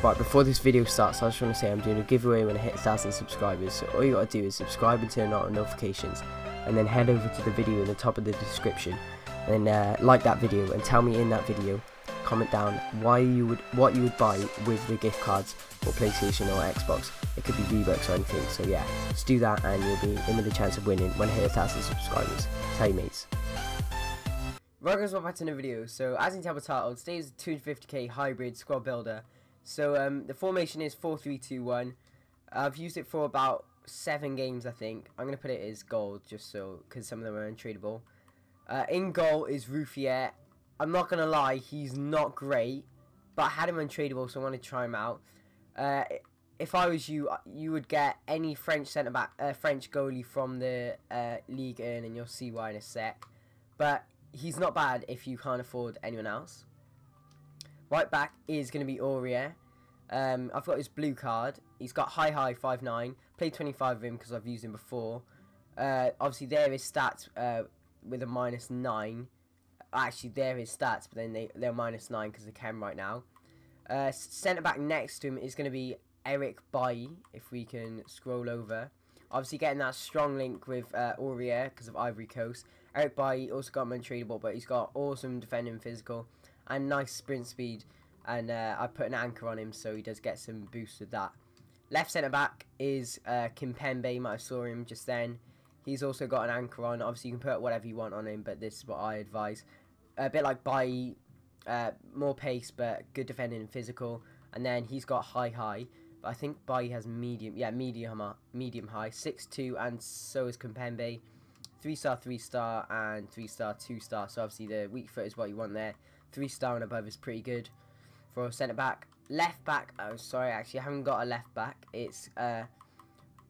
Right, before this video starts, I just want to say I'm doing a giveaway when I hit 1,000 subscribers. So all you got to do is subscribe and turn on notifications, and then head over to the video in the top of the description, and uh, like that video, and tell me in that video, comment down why you would, what you would buy with the gift cards for PlayStation or Xbox. It could be V-Bucks or anything. So yeah, just do that, and you'll be in with a chance of winning when I hit 1,000 subscribers. Tell your mates. Right guys, welcome back to another video. So as in table title, today is 250k hybrid squad builder. So um, the formation is 4-3-2-1. I've used it for about seven games, I think. I'm gonna put it as gold just so because some of them are untradeable. Uh, in goal is Ruffier. I'm not gonna lie, he's not great, but I had him untradeable, so I want to try him out. Uh, if I was you, you would get any French centre back, uh, French goalie from the uh, league, and you'll see why in a sec. But he's not bad if you can't afford anyone else. Right back is going to be Aurier. Um, I've got his blue card. He's got high high 5'9". Played 25 of him because I've used him before. Uh, obviously, there is stats uh, with a minus 9. Actually, there is stats, but then they, they're minus 9 because they can right now. Uh, Centre back next to him is going to be Eric Bailly, if we can scroll over. Obviously, getting that strong link with uh, Aurier because of Ivory Coast. Eric Bailly also got him untradeable, but he's got awesome defending physical and nice sprint speed. And uh, I put an anchor on him, so he does get some boost with that. Left centre back is uh, Kimpembe. You might have saw him just then. He's also got an anchor on. Obviously, you can put whatever you want on him, but this is what I advise. A bit like Bailly, uh, more pace, but good defending and physical. And then he's got high high. But I think Bailly has medium, yeah, medium, medium high, six two, and so is Kimpembe. Three star, three star, and three star, two star. So obviously the weak foot is what you want there. Three star and above is pretty good for a centre back. Left back. Oh, sorry, actually, I haven't got a left back. It's uh,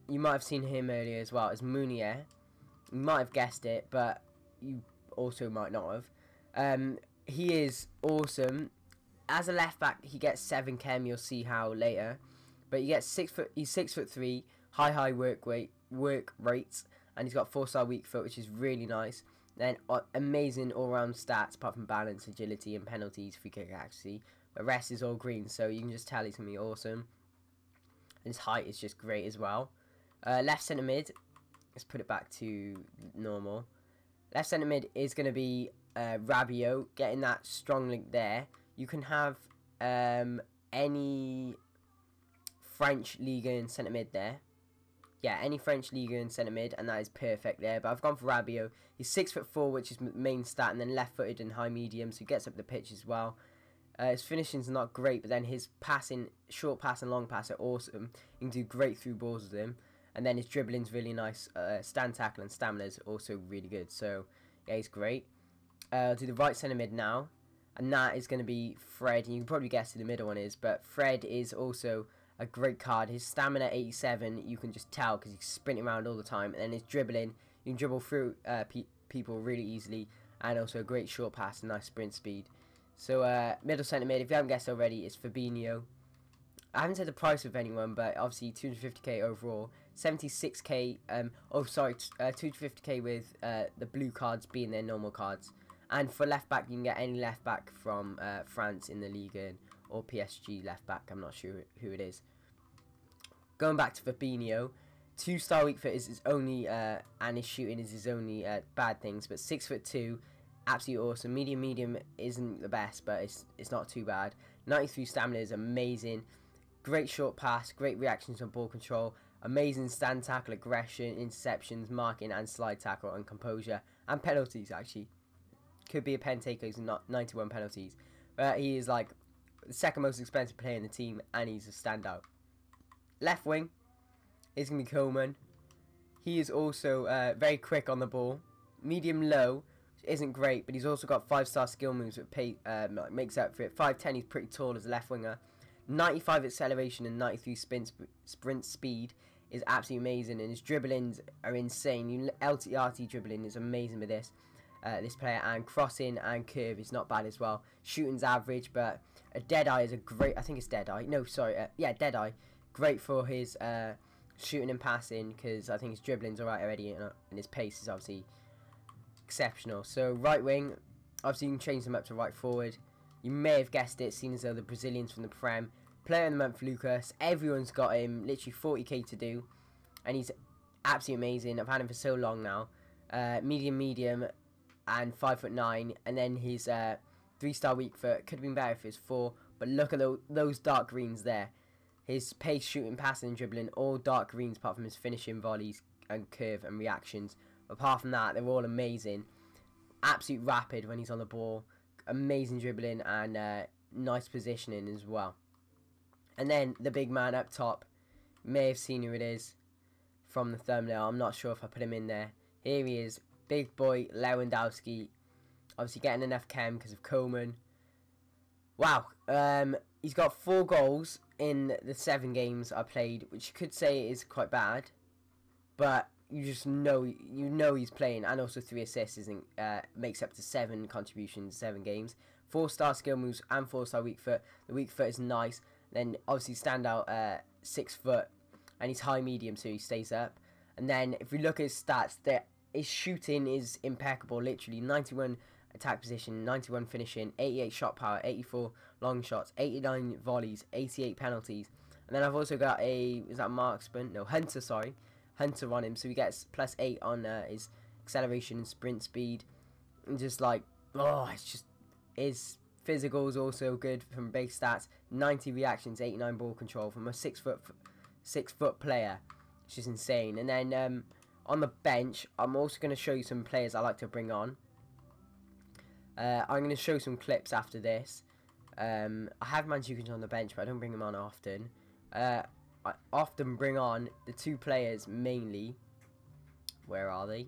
you might have seen him earlier as well. It's Meunier. You might have guessed it, but you also might not have. Um, he is awesome. As a left back, he gets seven chem. You'll see how later. But he gets six foot. He's six foot three. High high work weight work rates and he's got 4 star weak foot, which is really nice. Then uh, amazing all round stats, apart from balance, agility, and penalties, free kick accuracy. The rest is all green, so you can just tell he's to be awesome. And his height is just great as well. Uh, left centre mid, let's put it back to normal. Left centre mid is going to be uh, Rabiot, getting that strong link there. You can have um, any French Liga in centre mid there yeah, any French Liga in centre mid, and that is perfect there. But I've gone for Rabiot. He's six foot four, which is main stat, and then left footed and high medium, so he gets up the pitch as well. Uh, his finishing's not great, but then his passing, short pass and long pass are awesome. You can do great through balls with him, and then his dribbling's really nice. Uh, stand tackle and stamina is also really good. So yeah, he's great. Uh, I'll do the right centre mid now, and that is going to be Fred. And you can probably guess who the middle one is, but Fred is also a great card. His stamina 87, you can just tell because he's sprinting around all the time. And then his dribbling, you can dribble through uh, pe people really easily. And also a great short pass and nice sprint speed. So uh, middle centre mid, if you haven't guessed already, it's Fabinho. I haven't said the price of anyone, but obviously 250k overall. 76k, um, oh sorry, uh, 250k with uh, the blue cards being their normal cards. And for left back, you can get any left back from uh, France in the league or PSG left back. I'm not sure who it is. Going back to Fabinho, two star weak foot is his only, uh, and his shooting is his only uh, bad things. But six foot two, absolutely awesome. Medium medium isn't the best, but it's it's not too bad. 93 stamina is amazing. Great short pass, great reactions on ball control, amazing stand tackle, aggression, interceptions, marking and slide tackle and composure and penalties actually. Could be a pen taker, he's not 91 penalties. But he is like second most expensive player in the team, and he's a standout. Left wing is going to be Coman. He is also uh, very quick on the ball. Medium low isn't great, but he's also got five star skill moves that pay, um, makes up for it. 5'10, he's pretty tall as a left winger. 95 acceleration and 93 sprint, sp sprint speed is absolutely amazing, and his dribblings are insane. LTRT dribbling is amazing with this uh, this player, and crossing and curve is not bad as well. Shooting's average, but a Deadeye is a great. I think it's Deadeye. No, sorry, uh, yeah, Deadeye. Great for his uh, shooting and passing because I think his dribbling's alright already, and, uh, and his pace is obviously exceptional. So right wing, obviously you can change them up to right forward. You may have guessed it, seeing as though the Brazilians from the Prem, Player of the month, Lucas. Everyone's got him. Literally 40k to do, and he's absolutely amazing. I've had him for so long now. Uh, medium, medium, and five foot nine, and then his uh, three star weak foot could have been better if it's four. But look at those, those dark greens there. His pace, shooting, passing, dribbling, all dark greens apart from his finishing, volleys, and curve and reactions. Apart from that, they're all amazing. Absolute rapid when he's on the ball. Amazing dribbling and uh, nice positioning as well. And then the big man up top. May have seen who it is from the thumbnail. I'm not sure if I put him in there. Here he is. Big boy Lewandowski. Obviously getting enough chem because of Coman. Wow. Um, he's got four goals in the seven games I played, which you could say is quite bad, but you just know you know he's playing, and also three assists isn't uh, makes up to seven contributions, seven games. Four star skill moves and four star weak foot. The weak foot is nice. Then obviously stand out uh, six foot, and he's high medium, so he stays up. And then if we look at his stats, that his shooting is impeccable. Literally 91 attack position, 91 finishing, 88 shot power, 84 long shots, 89 volleys, 88 penalties. And then I've also got a, is that marksman? No, Hunter, sorry. Hunter on him. So he gets plus 8 on uh, his acceleration and sprint speed. And just like, oh, it's just, his physical is also good from base stats. 90 reactions, 89 ball control from a 6 foot, 6 foot player. Which is insane. And then um, on the bench, I'm also going to show you some players I like to bring on. Uh, I'm going to show some clips after this. Um, I have Mandzukic on the bench, but I don't bring him on often. Uh, I often bring on the two players mainly. Where are they?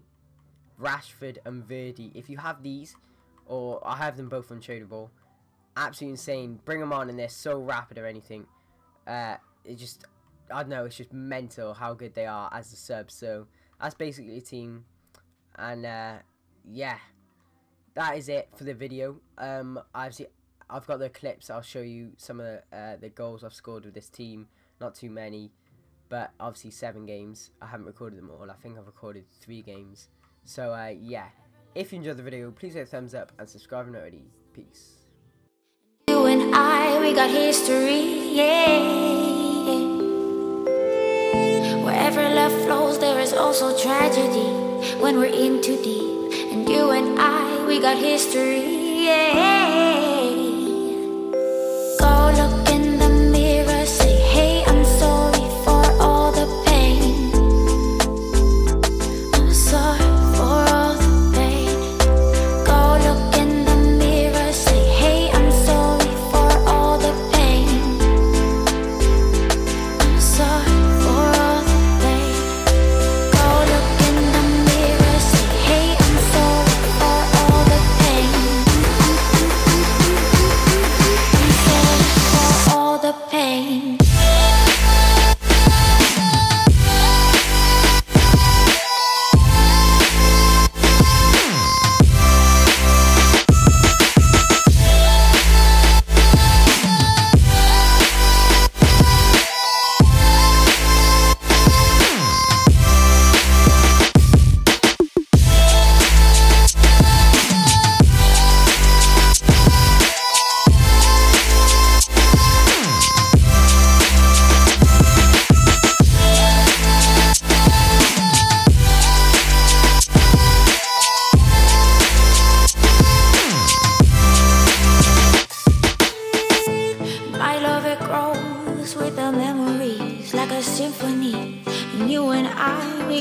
Rashford and Verdi. If you have these, or I have them both untradeable, absolutely insane. Bring them on and they're so rapid or anything. Uh, it just, I don't know, it's just mental how good they are as a sub. So that's basically a team. And uh, yeah that is it for the video. Um, I've I've got the clips. I'll show you some of the, uh, the goals I've scored with this team. Not too many, but obviously seven games. I haven't recorded them all. I think I've recorded three games. So uh, yeah, if you enjoyed the video, please hit a thumbs up and subscribe if not already. Peace. You and I, we got history, yeah. Wherever love flows, also tragedy when we're in too deep. And you and I, we got history, yeah.